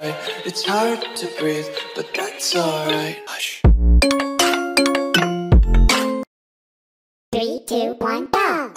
It's hard to breathe, but that's alright. Three, two, one, go!